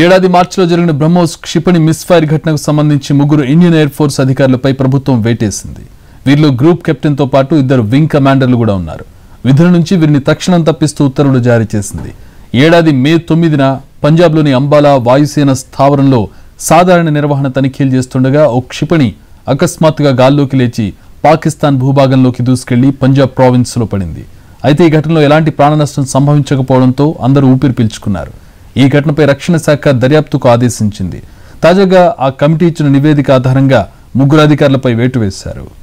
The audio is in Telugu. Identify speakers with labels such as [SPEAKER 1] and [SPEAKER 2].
[SPEAKER 1] ఏడాది మార్చిలో జరిగిన బ్రహ్మోస్ క్షిపణి మిస్ఫైర్ ఘటనకు సంబంధించి ముగ్గురు ఇండియన్ ఎయిర్ ఫోర్స్ అధికారులపై ప్రభుత్వం వేటేసింది. వీరిలో గ్రూప్ కెప్టెన్తో పాటు ఇద్దరు వింగ్ కమాండర్లు కూడా ఉన్నారు. విధుల నుంచి వీరిని తక్షణం తప్పిస్తూ ఉత్తర్వులు జారీ చేసింది. ఏడాది మే తొమ్మిదిన పంజాబ్లోని అంబాలా వాయుసేన స్థావరంలో సాధారణ నిర్వహణ తనిఖీలు చేస్తుండగా ఓ క్షిపణి అకస్మాత్తుగా గాల్లోకి లేచి పాకిస్తాన్ భూభాగంలోకి దూసుకెళ్ళి పంజాబ్ ప్రావిన్స్లో పడింది. అయితే ఈ ఘటనలో ఎలాంటి ప్రాణ నష్టం సంభవించకపోవడంతో అందరూ ఊపిరి పీల్చుకున్నారు. ఈ ఘటనపై రక్షణ శాఖ దర్యాప్తుకు ఆదేశించింది. తాజాగా ఆ కమిటీ ఇచ్చిన నివేదిక ఆధారంగా ముగ్గురు అధికారులపై వేటు వేశారు.